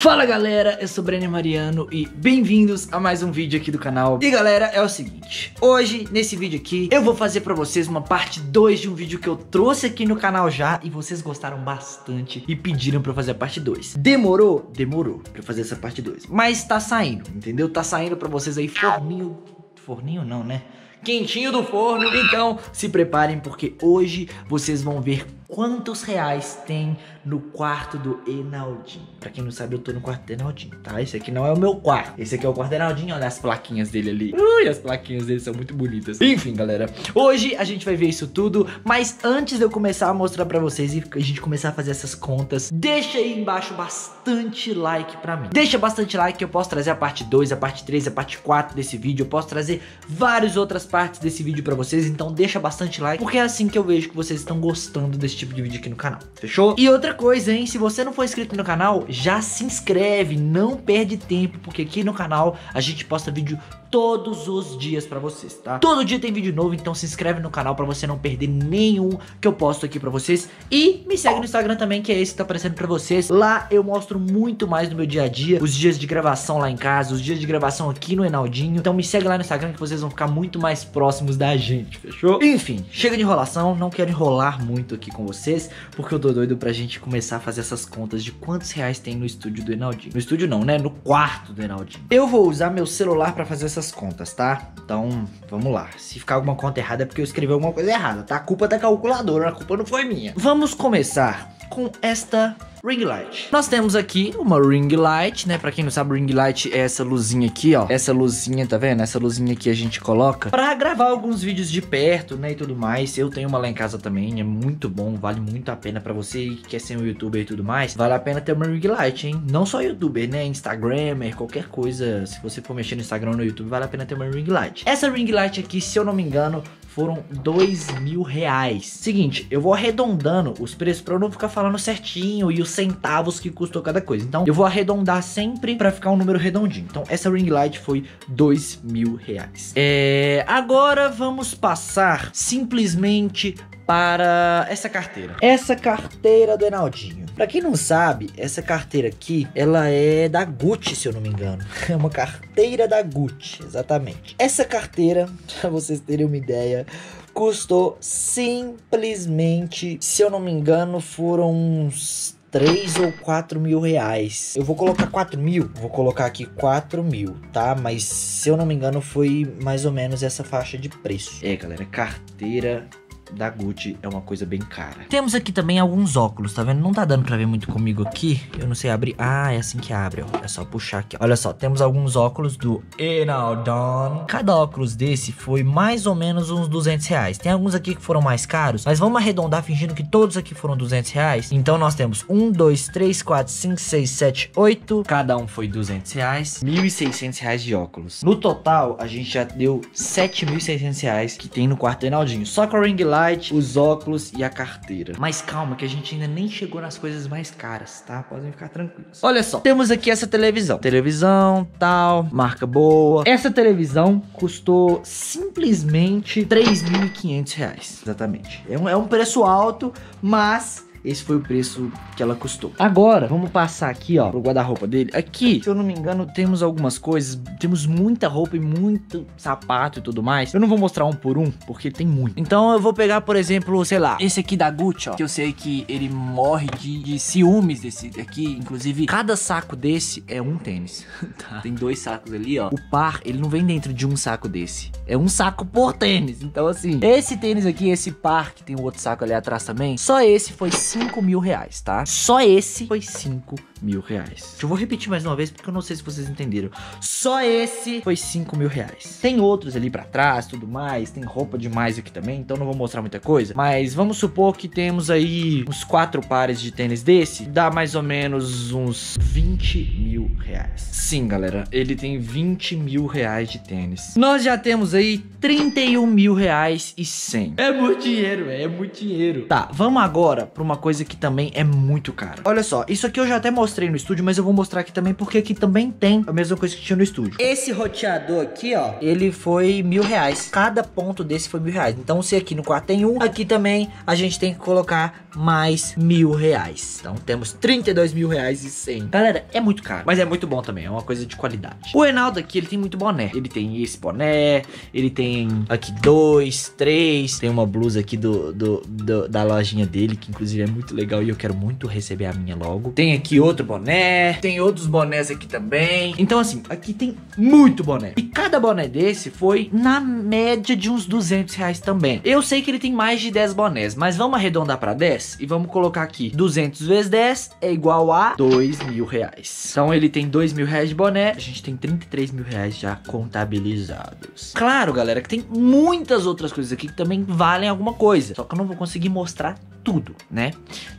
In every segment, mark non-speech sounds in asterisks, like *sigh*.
Fala galera, eu sou o Brenner Mariano e bem-vindos a mais um vídeo aqui do canal E galera, é o seguinte, hoje nesse vídeo aqui eu vou fazer pra vocês uma parte 2 de um vídeo que eu trouxe aqui no canal já E vocês gostaram bastante e pediram pra eu fazer a parte 2 Demorou? Demorou pra fazer essa parte 2 Mas tá saindo, entendeu? Tá saindo pra vocês aí forninho, forninho não né? Quentinho do forno, então se preparem porque hoje vocês vão ver quantos reais tem no quarto do Enaldinho. Pra quem não sabe, eu tô no quarto do Enaldinho, tá? Esse aqui não é o meu quarto. Esse aqui é o quarto do Enaldinho. Olha as plaquinhas dele ali. Ui, as plaquinhas dele são muito bonitas. Enfim, galera. Hoje a gente vai ver isso tudo. Mas antes de eu começar a mostrar pra vocês e a gente começar a fazer essas contas, deixa aí embaixo bastante like pra mim. Deixa bastante like que eu posso trazer a parte 2, a parte 3, a parte 4 desse vídeo. Eu posso trazer várias outras partes desse vídeo pra vocês. Então deixa bastante like, porque é assim que eu vejo que vocês estão gostando desse tipo de vídeo aqui no canal, fechou? E outra coisa, hein, se você não for inscrito no canal, já se inscreve, não perde tempo, porque aqui no canal a gente posta vídeo todos os dias pra vocês, tá? Todo dia tem vídeo novo, então se inscreve no canal pra você não perder nenhum que eu posto aqui pra vocês. E me segue no Instagram também, que é esse que tá aparecendo pra vocês. Lá eu mostro muito mais do meu dia a dia, os dias de gravação lá em casa, os dias de gravação aqui no Enaldinho. Então me segue lá no Instagram que vocês vão ficar muito mais próximos da gente, fechou? Enfim, chega de enrolação, não quero enrolar muito aqui com vocês, porque eu tô doido pra gente começar a fazer essas contas de quantos reais tem no estúdio do Enaldinho. No estúdio não, né? No quarto do Enaldinho. Eu vou usar meu celular pra fazer essas contas, tá? Então, vamos lá. Se ficar alguma conta errada é porque eu escrevi alguma coisa errada, tá? A culpa da calculadora, a culpa não foi minha. Vamos começar com esta ring light. Nós temos aqui uma ring light, né? Pra quem não sabe, ring light é essa luzinha aqui, ó. Essa luzinha, tá vendo? Essa luzinha aqui a gente coloca pra gravar alguns vídeos de perto, né? E tudo mais. Eu tenho uma lá em casa também, é muito bom, vale muito a pena pra você que quer ser um youtuber e tudo mais. Vale a pena ter uma ring light, hein? Não só youtuber, né? Instagramer, qualquer coisa. Se você for mexer no Instagram ou no YouTube, vale a pena ter uma ring light. Essa ring light aqui, se eu não me engano, foram dois mil reais. Seguinte, eu vou arredondando os preços pra eu não ficar falando certinho e os centavos que custou cada coisa. Então, eu vou arredondar sempre pra ficar um número redondinho. Então, essa ring light foi dois mil reais. É... Agora, vamos passar simplesmente para essa carteira. Essa carteira do Enaldinho. Pra quem não sabe, essa carteira aqui, ela é da Gucci, se eu não me engano. *laughs* É uma carteira da Gucci, exatamente. Essa carteira, *laughs* pra vocês terem uma ideia, custou simplesmente, se eu não me engano, foram uns 3 ou 4 mil reais. Eu vou colocar 4 mil, vou colocar aqui 4 mil, tá? Mas se eu não me engano, foi mais ou menos essa faixa de preço. É, galera, carteira da Gucci é uma coisa bem cara. Temos aqui também alguns óculos, tá vendo? Não tá dando pra ver muito comigo aqui. Eu não sei abrir. Ah, é assim que abre, ó. É só puxar aqui. Ó. Olha só, temos alguns óculos do Enaldon. Cada óculos desse foi mais ou menos uns 200 reais. Tem alguns aqui que foram mais caros, mas vamos arredondar fingindo que todos aqui foram 200 reais. Então nós temos 1, 2, 3, 4, 5, 6, 7, 8. Cada um foi 200 reais. 1.600 reais de óculos. No total, a gente já deu 7.600 reais que tem no quarto do Enaldinho. Só com a ring light, os óculos e a carteira. Mas calma que a gente ainda nem chegou nas coisas mais caras, tá? Podem ficar tranquilos. Olha só, temos aqui essa televisão. Televisão, tal, marca boa. Essa televisão custou simplesmente 3.500 reais, exatamente. É um, é um preço alto, mas esse foi o preço que ela custou. Agora, vamos passar aqui, ó, pro guarda-roupa dele. Aqui, se eu não me engano, temos algumas coisas. Temos muita roupa e muito sapato e tudo mais. Eu não vou mostrar um por um, porque tem muito. Então eu vou pegar, por exemplo, sei lá, esse aqui da Gucci, ó. Que eu sei que ele morre de, de ciúmes desse aqui. Inclusive, cada saco desse é um tênis. *laughs* tá? Tem dois sacos ali, ó. O par, ele não vem dentro de um saco desse. É um saco por tênis. Então, assim, esse tênis aqui, esse par, que tem o outro saco ali atrás também, só esse foi 5 mil reais, tá? Só esse foi 5 mil reais. Eu vou repetir mais uma vez porque eu não sei se vocês entenderam. Só esse foi 5 mil reais. Tem outros ali pra trás, tudo mais. Tem roupa demais aqui também, então não vou mostrar muita coisa. Mas vamos supor que temos aí uns quatro pares de tênis desse. Dá mais ou menos uns 20 mil reais. Sim, galera, ele tem 20 mil reais de tênis. Nós já temos aí 31 mil reais e 100. É muito dinheiro, é muito dinheiro. Tá, vamos agora pra uma coisa que também é muito cara. Olha só, isso aqui eu já até mostrei no estúdio, mas eu vou mostrar aqui também porque aqui também tem a mesma coisa que tinha no estúdio. Esse roteador aqui, ó, ele foi mil reais. Cada ponto desse foi mil reais. Então se aqui no quarto tem um, aqui também a gente tem que colocar mais mil reais. Então temos 32 mil reais e 100. Galera, é muito caro, mas é muito bom também, é uma coisa de qualidade. O Enaldo aqui, ele tem muito boné. Ele tem esse boné, ele tem aqui dois, três, tem uma blusa aqui do, do, do da lojinha dele, que inclusive é muito legal e eu quero muito receber a minha logo. Tem aqui outro boné, tem outros bonés aqui também. Então assim, aqui tem muito boné. E cada boné desse foi na média de uns 200 reais também. Eu sei que ele tem mais de 10 bonés, mas vamos arredondar para 10 e vamos colocar aqui 200 vezes 10 é igual a 2 mil reais. Então ele tem 2 mil reais de boné, a gente tem 33 mil reais já contabilizados. Claro, galera, que tem muitas outras coisas aqui que também valem alguma coisa, só que eu não vou conseguir mostrar tudo, né?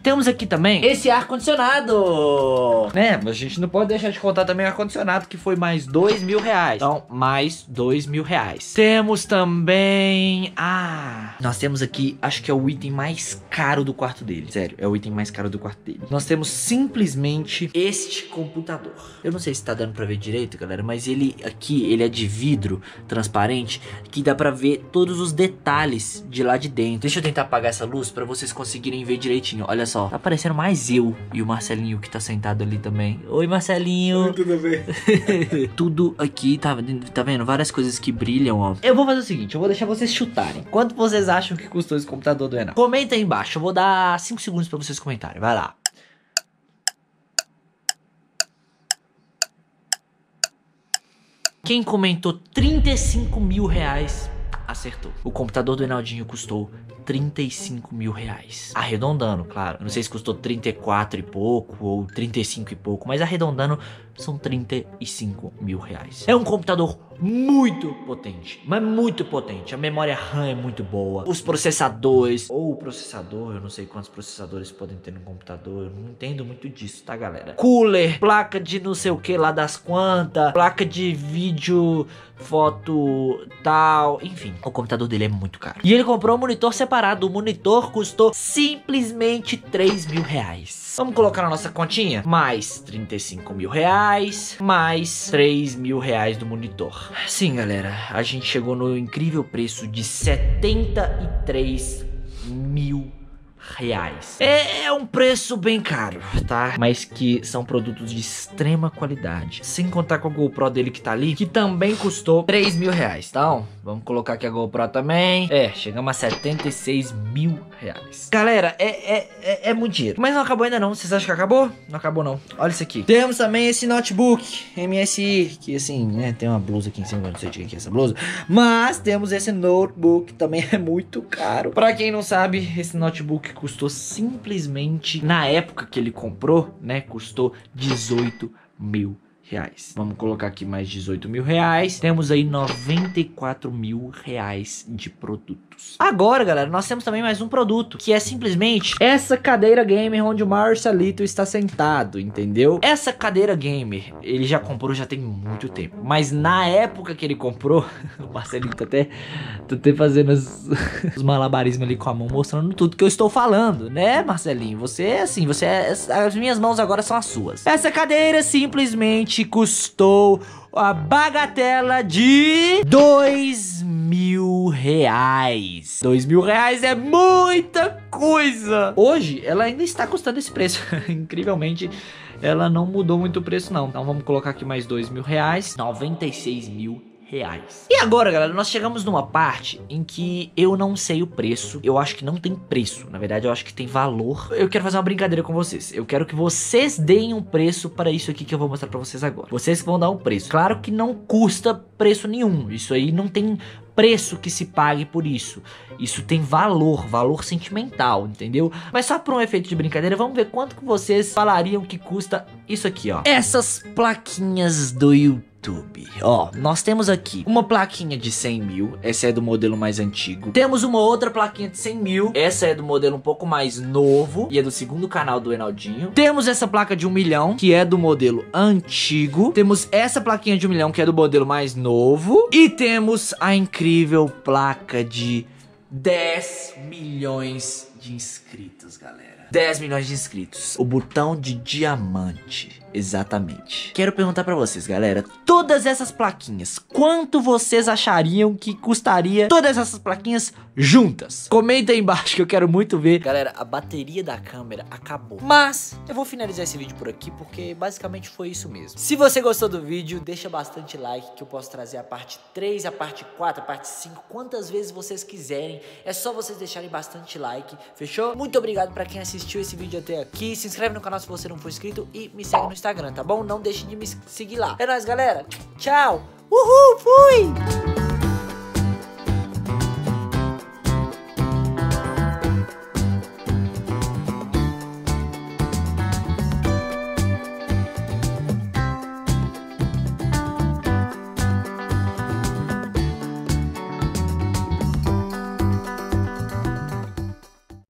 Temos aqui também esse ar-condicionado, né? Mas a gente não pode deixar de contar também o ar-condicionado, que foi mais dois mil reais. Então, mais dois mil reais. Temos também... Ah... Nós temos aqui, acho que é o item mais caro do quarto dele. Sério, é o item mais caro do quarto dele. Nós temos simplesmente este computador. Eu não sei se tá dando pra ver direito, galera, mas ele aqui, ele é de vidro transparente, que dá pra ver todos os detalhes de lá de dentro. Deixa eu tentar apagar essa luz pra vocês conseguirem conseguirem ver direitinho. Olha só, tá aparecendo mais eu e o Marcelinho que tá sentado ali também. Oi, Marcelinho. Oi, tudo bem? *laughs* tudo aqui, tá, tá vendo? Várias coisas que brilham, ó. Eu vou fazer o seguinte, eu vou deixar vocês chutarem. Quanto vocês acham que custou esse computador do Enal? Comenta aí embaixo, eu vou dar 5 segundos pra vocês comentarem. Vai lá. Quem comentou 35 mil reais acertou. O computador do Enaldinho custou 35 mil reais. Arredondando, claro. Não sei se custou 34 e pouco ou 35 e pouco, mas arredondando são 35 mil reais. É um computador muito potente, mas muito potente. A memória RAM é muito boa. Os processadores, ou o processador, eu não sei quantos processadores podem ter no computador, eu não entendo muito disso, tá, galera? Cooler, placa de não sei o que lá das quantas, placa de vídeo, foto, tal, enfim. O computador dele é muito caro. E ele comprou um monitor separado. O monitor custou simplesmente 3 mil reais. Vamos colocar na nossa continha? Mais 35 mil reais, mais 3 mil reais do monitor. Sim, galera, a gente chegou no incrível preço de 73 mil reais. É, é um preço bem caro, tá? Mas que são produtos de extrema qualidade. Sem contar com a GoPro dele que tá ali, que também custou 3 mil reais. Então, vamos colocar aqui a GoPro também. É, chegamos a 76 mil reais. Galera, é, é, é, é muito dinheiro. Mas não acabou ainda não. Vocês acham que acabou? Não acabou não. Olha isso aqui. Temos também esse notebook MSI, que assim, né, tem uma blusa aqui em cima, não sei de que é essa blusa. Mas temos esse notebook, também *laughs* é muito caro. Pra quem não sabe, esse notebook custou simplesmente, na época que ele comprou, né, custou 18 mil reais. Vamos colocar aqui mais 18 mil reais. Temos aí 94 mil reais de produtos. Agora, galera, nós temos também mais um produto, que é simplesmente essa cadeira gamer onde o Marcelito está sentado, entendeu? Essa cadeira gamer, ele já comprou já tem muito tempo. Mas na época que ele comprou, *laughs* o Marcelinho tá até, tá até fazendo os, *laughs* os malabarismos ali com a mão, mostrando tudo que eu estou falando, né, Marcelinho? Você é assim, você é, as minhas mãos agora são as suas. Essa cadeira simplesmente custou a bagatela de dois mil reais. Dois mil reais é muita coisa. Hoje, ela ainda está custando esse preço. *laughs* Incrivelmente, ela não mudou muito o preço, não. Então, vamos colocar aqui mais dois mil reais. 96 mil reais. E agora, galera, nós chegamos numa parte em que eu não sei o preço. Eu acho que não tem preço. Na verdade, eu acho que tem valor. Eu quero fazer uma brincadeira com vocês. Eu quero que vocês deem um preço para isso aqui que eu vou mostrar para vocês agora. Vocês vão dar um preço. Claro que não custa preço nenhum. Isso aí não tem preço que se pague por isso. Isso tem valor, valor sentimental, entendeu? Mas só por um efeito de brincadeira, vamos ver quanto que vocês falariam que custa isso aqui, ó. Essas plaquinhas do YouTube YouTube. Ó, nós temos aqui uma plaquinha de 100 mil, essa é do modelo mais antigo. Temos uma outra plaquinha de 100 mil, essa é do modelo um pouco mais novo e é do segundo canal do Enaldinho. Temos essa placa de 1 milhão, que é do modelo antigo. Temos essa plaquinha de 1 milhão, que é do modelo mais novo. E temos a incrível placa de 10 milhões de inscritos, galera. 10 milhões de inscritos. O botão de diamante. Exatamente. Quero perguntar pra vocês, galera. Todas essas plaquinhas, quanto vocês achariam que custaria todas essas plaquinhas juntas? Comenta aí embaixo que eu quero muito ver. Galera, a bateria da câmera acabou. Mas eu vou finalizar esse vídeo por aqui porque basicamente foi isso mesmo. Se você gostou do vídeo, deixa bastante like que eu posso trazer a parte 3, a parte 4, a parte 5, quantas vezes vocês quiserem. É só vocês deixarem bastante like, fechou? Muito obrigado pra quem assistiu esse vídeo até aqui. Se inscreve no canal se você não for inscrito e me segue no Instagram, tá bom? Não deixe de me seguir lá. É nóis, galera. Tchau. Uhul, fui!